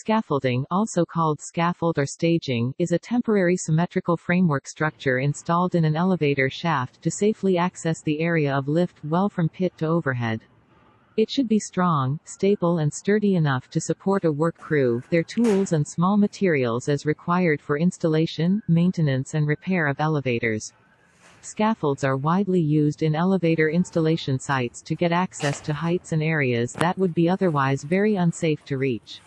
Scaffolding, also called scaffold or staging, is a temporary symmetrical framework structure installed in an elevator shaft to safely access the area of lift well from pit to overhead. It should be strong, stable and sturdy enough to support a work crew, their tools and small materials as required for installation, maintenance and repair of elevators. Scaffolds are widely used in elevator installation sites to get access to heights and areas that would be otherwise very unsafe to reach.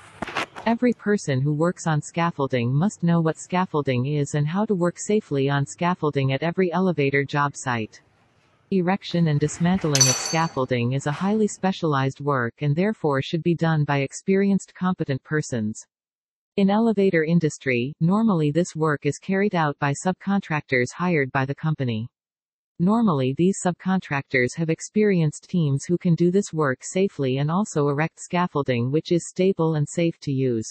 Every person who works on scaffolding must know what scaffolding is and how to work safely on scaffolding at every elevator job site. Erection and dismantling of scaffolding is a highly specialized work and therefore should be done by experienced competent persons. In elevator industry, normally this work is carried out by subcontractors hired by the company. Normally these subcontractors have experienced teams who can do this work safely and also erect scaffolding which is stable and safe to use.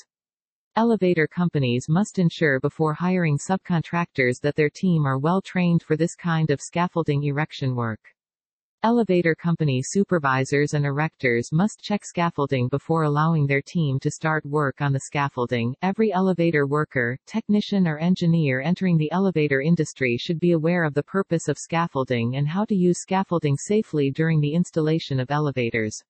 Elevator companies must ensure before hiring subcontractors that their team are well trained for this kind of scaffolding erection work. Elevator company supervisors and erectors must check scaffolding before allowing their team to start work on the scaffolding. Every elevator worker, technician or engineer entering the elevator industry should be aware of the purpose of scaffolding and how to use scaffolding safely during the installation of elevators.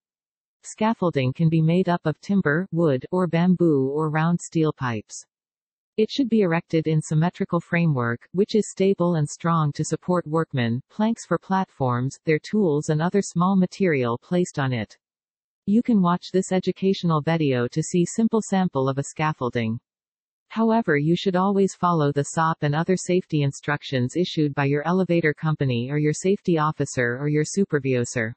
Scaffolding can be made up of timber, wood, or bamboo or round steel pipes. It should be erected in symmetrical framework, which is stable and strong to support workmen, planks for platforms, their tools and other small material placed on it. You can watch this educational video to see simple sample of a scaffolding. However you should always follow the SOP and other safety instructions issued by your elevator company or your safety officer or your supervisor.